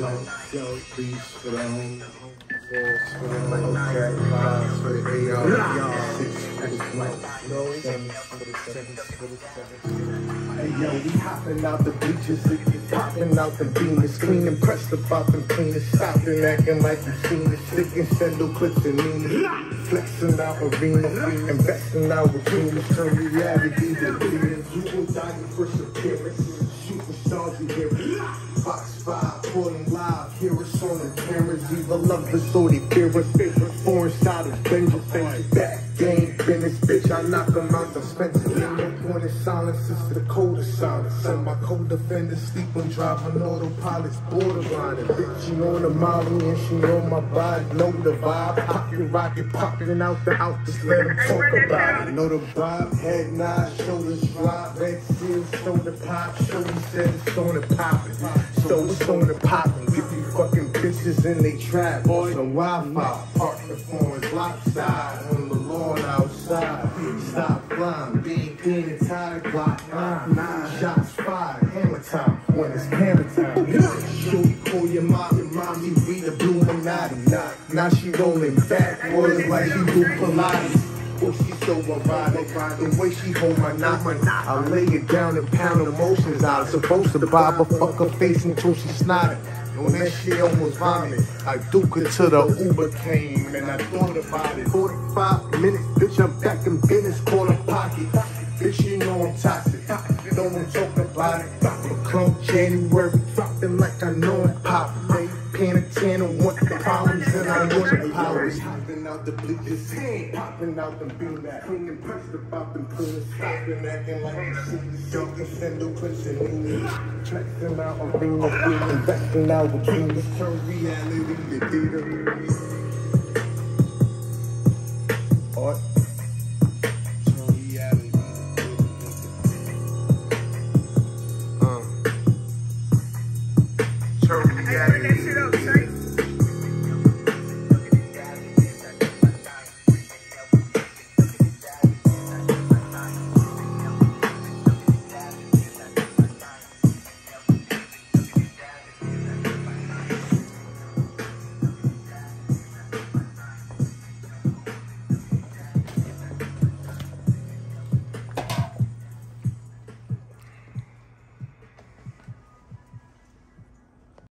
Yo, we hopping out the bleachers, popping out the beamers, cleaning, pressed about them cleaners, stopping, acting like you seen us, sticking sandal clips and Nina, flexing out arena, investing out with dreamers, turn reality to dreams. You will die your first appearance, superstars you hear it. Fox 5, pulling on the cameras, either love us or they fear us. Foreign side of Benjamin, back game, business, bitch, I knock them out the Spencer. No point in silence, it's the coldest silence. And my co-defenders sleep when driving autopilot's borderline. Bitch, she on the molly and she on my body. Know the vibe, pocket rocket popping out the house, just let them talk about it. Know the vibe, head nod, shoulders drop, red seal, shoulder pop, shoulder said it's on the popping. So it's on the popping, give you fucking bitches in they trap. Boy, some Wi-Fi, park the phones, block side, on the lawn outside. Stop flying, being clean and tired, Glock nine, nine. Shots fired, hammer time, when it's camera time. Shorty call your mom, your mommy read the Illuminati. Nah, now she rolling backwards like she do Pilates. Oh, she so erotic. The way she hold my knot, I lay it down and pound emotions out. Supposed to bob her, fuck her face until she snotted. When that shit almost vomit, I duke it till the Uber came and I thought about it. 45 minutes, bitch, I'm back in business, corner pocket. Bitch, you know I'm toxic. Don't want to talk about it. Come January, dropping like I know. Paying a ten and want the problems out the bleachers, popping out them beanbags, cleaning pressed about them poolers, stopping acting like a shitty junkie, send a Quintanini, flexing out on Venus, being investing out with Venus, turn reality to theater. Art.